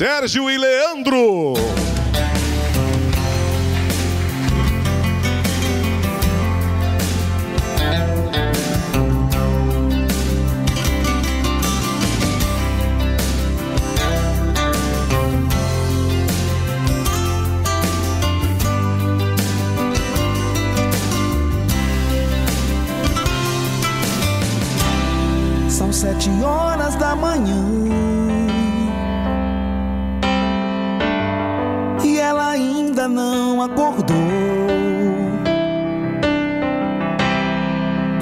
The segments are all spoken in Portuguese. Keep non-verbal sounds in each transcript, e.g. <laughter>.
Sérgio e Leandro. São sete horas da manhã não acordou.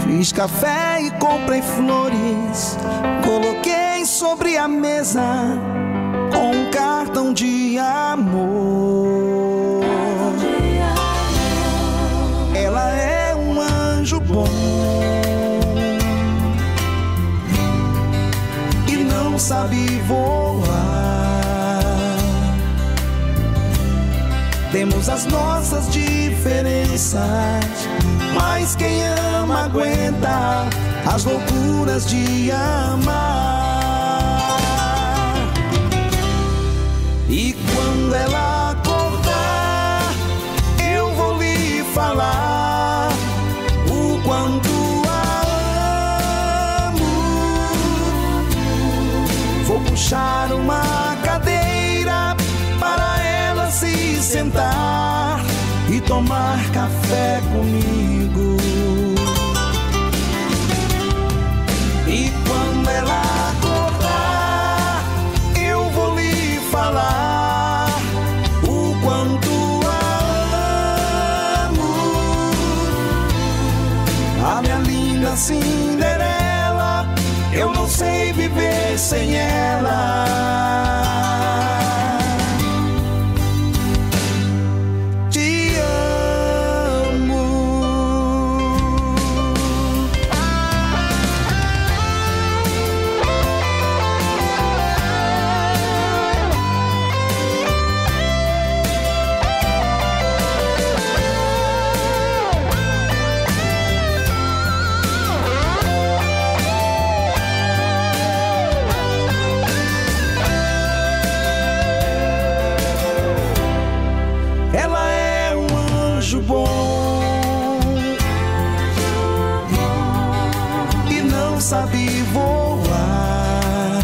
Fiz café e comprei flores, coloquei sobre a mesa com um cartão de amor. Ela é um anjo bom. e não sabe voar. Temos as nossas diferenças, mas quem ama aguenta as loucuras de amar. Tomar café comigo. E quando ela acordar, eu vou lhe falar o quanto amo. A minha linda Cinderela, eu não sei viver sem ela. Sabe voar.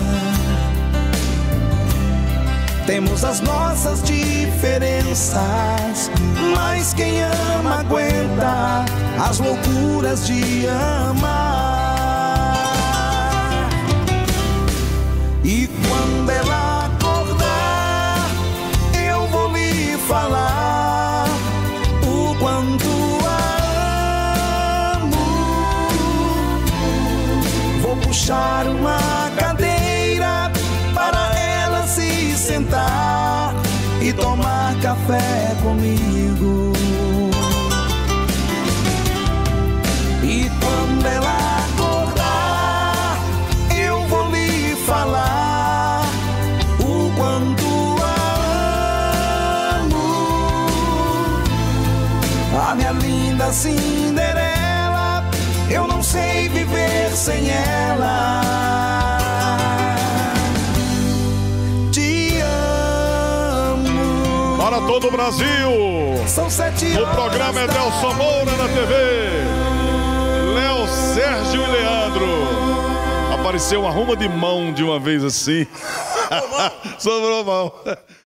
Temos as nossas diferenças, mas quem ama aguenta as loucuras de amar. E E quando ela acordar, eu vou lhe falar o quanto a amo. A minha linda Cinderela, eu não sei viver sem ela. Para todo o Brasil. São sete O programa é Delson Moura na TV. Léo, Sérgio e Leandro. Apareceu uma ruma de mão de uma vez assim. Sobrou mão. <laughs>